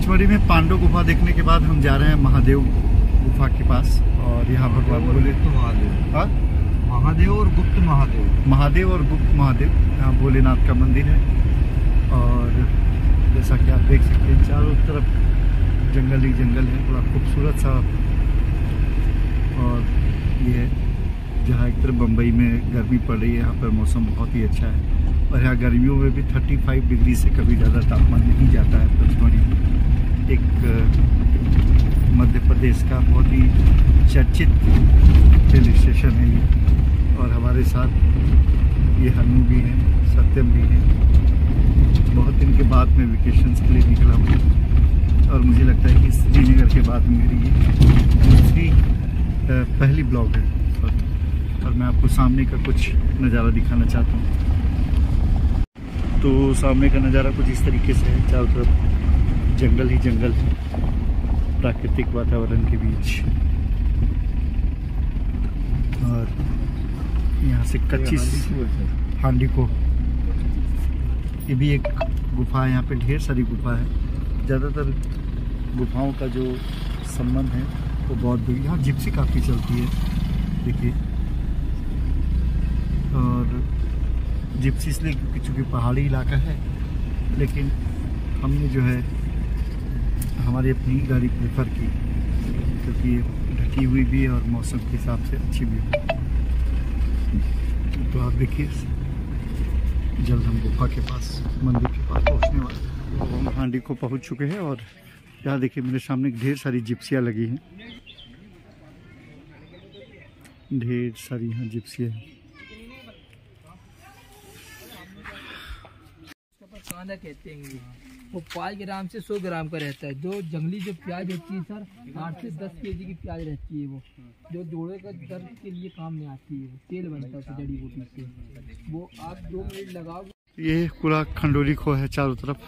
पंचमढ़ी में पांडव गुफा देखने के बाद हम जा रहे हैं महादेव गुफा के पास और यहाँ भगवान बोले गुप्त महादेव। हाँ? महादेव और गुप्त महादेव। महादेव और गुप्त महादेव। यहाँ भोलेनाथ का मंदिर है और जैसा कि आप देख सकते हैं चारों तरफ़ जंगल ही जंगल है बड़ा खूबसूरत सा और ये है जहाँ एक तरफ़ बम्बई में गर्मी पड़ रही है यहाँ पर मौसम बहुत ही अच्छा है। और यहाँ गर्मियों में भी 35 डिग्री से कभी ज़्यादा तापमान नहीं जाता है पंचमढ़ी में। एक मध्य प्रदेश का बहुत ही चर्चित हिल स्टेशन है ये। और हमारे साथ ये हनु भी हैं, सत्यम भी हैं। बहुत दिन के बाद मैं वेकेशंस के लिए निकला हूँ। और मुझे लगता है कि श्रीनगर के बाद मेरी ये दूसरी पहली ब्लॉग है। सॉरी और मैं आपको सामने का कुछ नज़ारा दिखाना चाहता हूँ। तो सामने का नज़ारा कुछ इस तरीके से है, चारों तरफ़ जंगल ही जंगल प्राकृतिक वातावरण के बीच। और यहाँ से कच्ची हांडी को। ये भी एक गुफा है यहाँ पे ढेर सारी गुफा है। ज़्यादातर गुफाओं का जो संबंध है वो बहुत दूर यहाँ जिप्सी काफ़ी चलती है। देखिए। और जिप्सी इसलिए क्योंकि चूँकि पहाड़ी इलाका है लेकिन हमने जो है हमारी अपनी गाड़ी प्रेफर की, क्योंकि ये ढकी हुई भी है और मौसम के हिसाब से अच्छी भी है। तो आप देखिए, जल्द हम गुफा के पास, मंदिर के पास पहुँचने वाले तो हम हांडी को पहुँच चुके हैं और यहाँ देखिए, मेरे सामने ढेर सारी जिप्सियाँ लगी हैं। ढेर सारी यहाँ जिप्सियाँ हैं। कहते हैं। वो पाँच ग्राम से सौ ग्राम का रहता है। जो जंगली जो प्याज होती है सर, आठ से दस के की प्याज रहती है वो। जो जोड़े का दर्द के लिए काम में आती है तेल बनता है जड़ी बूटी से। वो आप दो मिनट लगाओ ये पूरा खंडोली खो है चारों तरफ़।